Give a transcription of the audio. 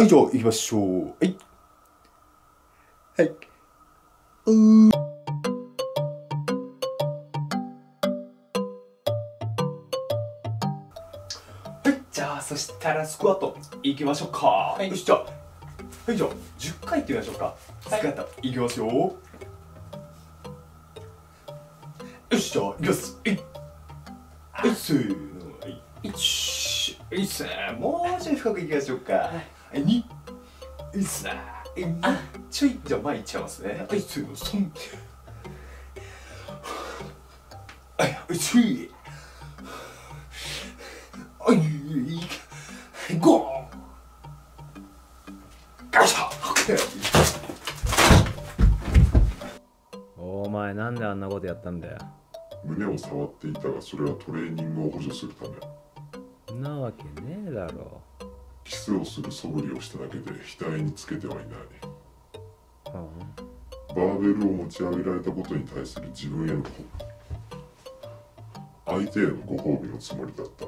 はいじゃあ行きましょう。はい。はい。うー。はい。じゃあそしたらスクワット行きましょうか。はい。よしじゃあ。はいじゃあ10回いってみましょうか。スクワット行きますよ。よしじゃあ行きます。はい。はい。せーのはい。いせーもうちょい深く行きましょうか。はい二はいせーはいもうちょいじゃあ前行っちゃいますね。はい。せーの三はいはいせーはい。ゴー。ガシャ。オッケーお前なんであんなことやったんだよ。胸を触っていたがそれはトレーニングを補助するため。んなわけねえだろキスをする素振りをしただけで額につけてはいない。うん。バーベルを持ち上げられたことに対する自分への相手へのご褒美のつもりだった